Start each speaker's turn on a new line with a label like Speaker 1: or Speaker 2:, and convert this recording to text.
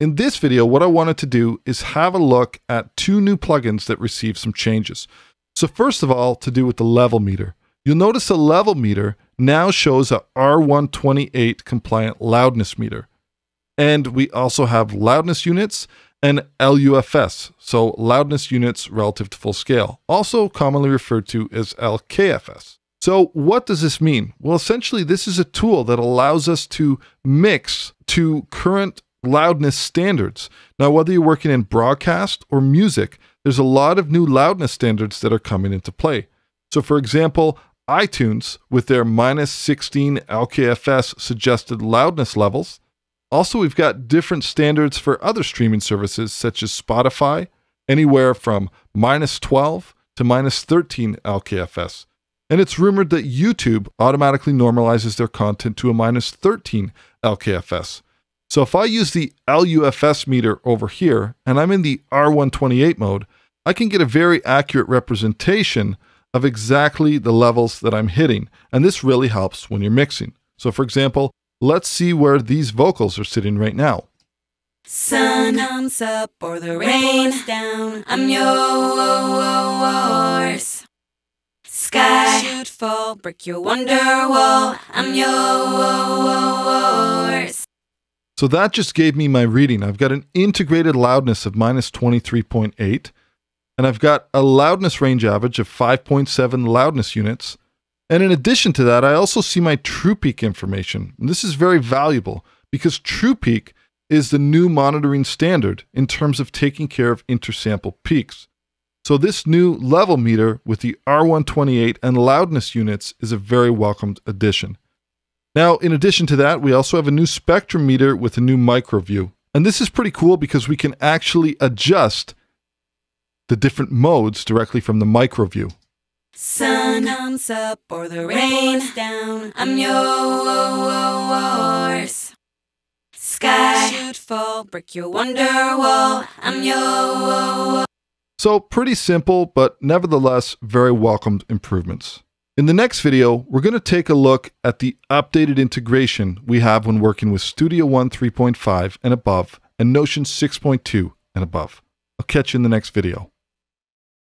Speaker 1: In this video, what I wanted to do is have a look at two new plugins that received some changes. So first of all, to do with the level meter. You'll notice the level meter now shows a R128 compliant loudness meter. And we also have loudness units and LUFS, so loudness units relative to full scale, also commonly referred to as LKFS. So, what does this mean? Well, essentially, this is a tool that allows us to mix to current loudness standards. Now, whether you're working in broadcast or music, there's a lot of new loudness standards that are coming into play. So, for example, iTunes, with their minus 16 LKFS suggested loudness levels, also, we've got different standards for other streaming services such as Spotify, anywhere from minus 12 to minus 13 LKFS. And it's rumored that YouTube automatically normalizes their content to a minus 13 LKFS. So if I use the LUFS meter over here and I'm in the R128 mode, I can get a very accurate representation of exactly the levels that I'm hitting. And this really helps when you're mixing. So for example, Let's see where these vocals are sitting right now.
Speaker 2: Sun comes up or the rain's down. I'm yours. Sky should fall, break your wonder wall. I'm yours.
Speaker 1: So that just gave me my reading. I've got an integrated loudness of minus 23.8, and I've got a loudness range average of 5.7 loudness units and in addition to that, I also see my true peak information. And this is very valuable because true peak is the new monitoring standard in terms of taking care of intersample peaks. So this new level meter with the R128 and loudness units is a very welcomed addition. Now, in addition to that, we also have a new spectrum meter with a new micro view. And this is pretty cool because we can actually adjust the different modes directly from the micro view.
Speaker 2: Sun comes up or the rain's down. I'm yours. Sky should fall, break your wonder wall. I'm yours.
Speaker 1: So, pretty simple, but nevertheless very welcomed improvements. In the next video, we're going to take a look at the updated integration we have when working with Studio One 3.5 and above and Notion 6.2 and above. I'll catch you in the next video.